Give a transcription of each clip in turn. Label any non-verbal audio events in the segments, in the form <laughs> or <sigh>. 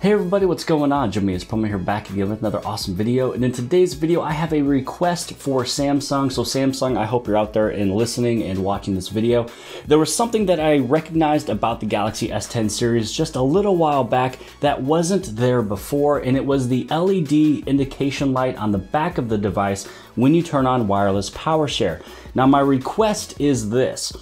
Hey everybody, what's going on? Jimmy is Promo here back again with another awesome video. And in today's video, I have a request for Samsung. So Samsung, I hope you're out there and listening and watching this video. There was something that I recognized about the Galaxy S10 series just a little while back that wasn't there before, and it was the LED indication light on the back of the device when you turn on wireless power share. Now my request is this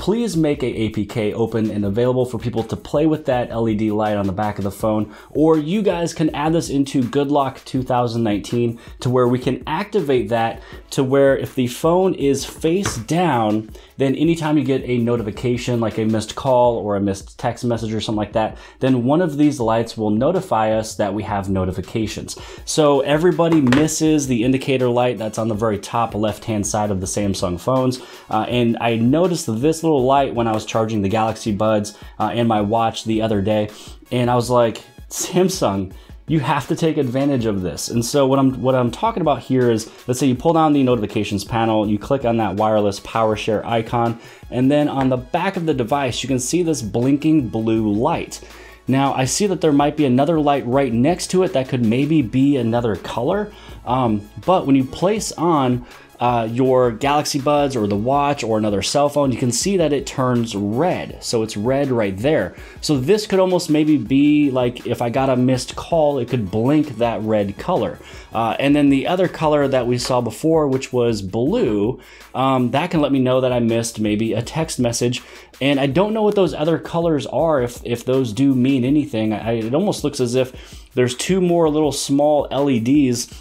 please make a APK open and available for people to play with that LED light on the back of the phone, or you guys can add this into Good GoodLock 2019 to where we can activate that to where if the phone is face down, then anytime you get a notification like a missed call or a missed text message or something like that, then one of these lights will notify us that we have notifications. So everybody misses the indicator light that's on the very top left-hand side of the Samsung phones. Uh, and I noticed this little little light when I was charging the Galaxy Buds uh, and my watch the other day. And I was like, Samsung, you have to take advantage of this. And so what I'm what I'm talking about here is let's say you pull down the notifications panel, you click on that wireless power share icon, and then on the back of the device you can see this blinking blue light. Now I see that there might be another light right next to it that could maybe be another color, um, but when you place on uh, your Galaxy Buds or the watch or another cell phone, you can see that it turns red. So it's red right there. So this could almost maybe be like if I got a missed call, it could blink that red color. Uh, and then the other color that we saw before, which was blue, um, that can let me know that I missed maybe a text message. And I don't know what those other colors are, if, if those do mean anything. I, it almost looks as if there's two more little small LEDs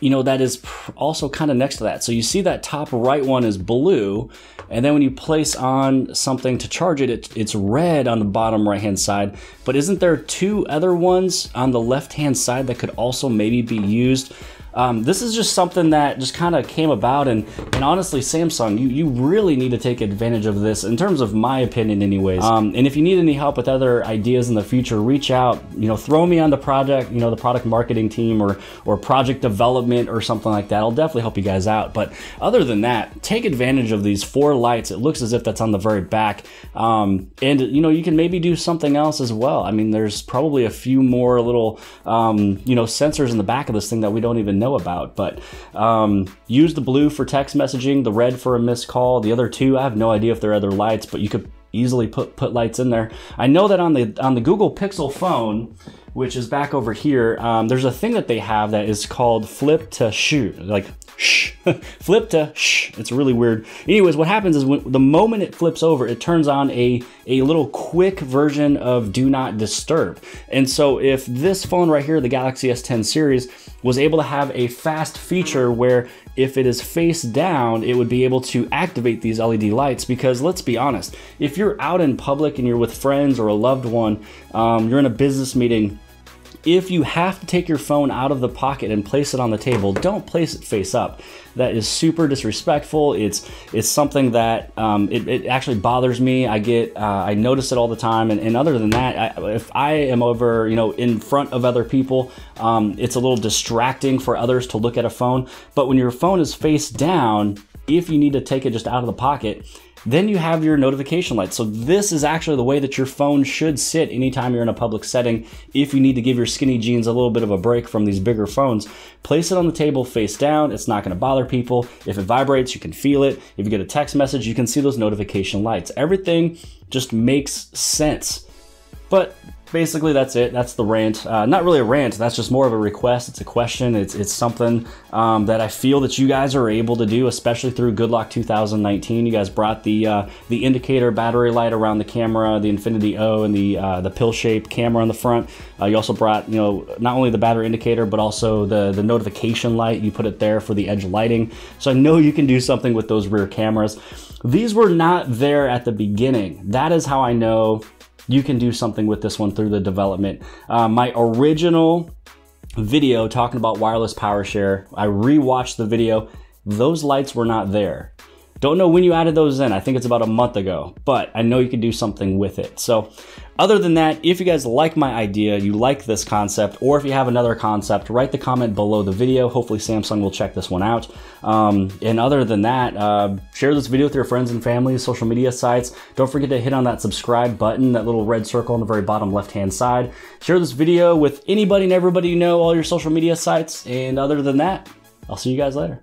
you know, that is also kind of next to that. So you see that top right one is blue, and then when you place on something to charge it, it it's red on the bottom right hand side. But isn't there two other ones on the left hand side that could also maybe be used um, this is just something that just kind of came about, and, and honestly, Samsung, you, you really need to take advantage of this in terms of my opinion, anyways. Um, and if you need any help with other ideas in the future, reach out. You know, throw me on the project, you know, the product marketing team or or project development or something like that. I'll definitely help you guys out. But other than that, take advantage of these four lights. It looks as if that's on the very back, um, and you know, you can maybe do something else as well. I mean, there's probably a few more little, um, you know, sensors in the back of this thing that we don't even know know about. But um, use the blue for text messaging, the red for a missed call. The other two, I have no idea if there are other lights, but you could easily put put lights in there. I know that on the on the Google Pixel phone, which is back over here, um, there's a thing that they have that is called flip to shoot, like shh, <laughs> flip to shh. It's really weird. Anyways, what happens is when, the moment it flips over, it turns on a, a little quick version of do not disturb. And so if this phone right here, the Galaxy S10 series, was able to have a fast feature where if it is face down, it would be able to activate these LED lights because let's be honest, if you're out in public and you're with friends or a loved one, um, you're in a business meeting, if you have to take your phone out of the pocket and place it on the table, don't place it face up. That is super disrespectful. It's it's something that um, it, it, actually bothers me. I get uh, I notice it all the time. And, and other than that, I, if I am over you know in front of other people, um, it's a little distracting for others to look at a phone. But when your phone is face down, if you need to take it just out of the pocket, then you have your notification light. So this is actually the way that your phone should sit anytime you're in a public setting. If you need to give your skinny jeans a little bit of a break from these bigger phones, place it on the table face down. It's not gonna bother people. If it vibrates, you can feel it. If you get a text message, you can see those notification lights. Everything just makes sense. But basically that's it. That's the rant. Uh, not really a rant. That's just more of a request. It's a question. It's it's something um, that I feel that you guys are able to do, especially through Good Lock 2019. You guys brought the uh, the indicator battery light around the camera, the Infinity O, and the uh, the pill shaped camera on the front. Uh, you also brought you know not only the battery indicator but also the the notification light. You put it there for the edge lighting. So I know you can do something with those rear cameras. These were not there at the beginning. That is how I know you can do something with this one through the development. Uh, my original video talking about wireless power share, I rewatched the video. Those lights were not there. Don't know when you added those in. I think it's about a month ago, but I know you can do something with it. So other than that, if you guys like my idea, you like this concept, or if you have another concept, write the comment below the video. Hopefully Samsung will check this one out. Um, and other than that, uh, share this video with your friends and family, social media sites. Don't forget to hit on that subscribe button, that little red circle on the very bottom left-hand side. Share this video with anybody and everybody you know, all your social media sites. And other than that, I'll see you guys later.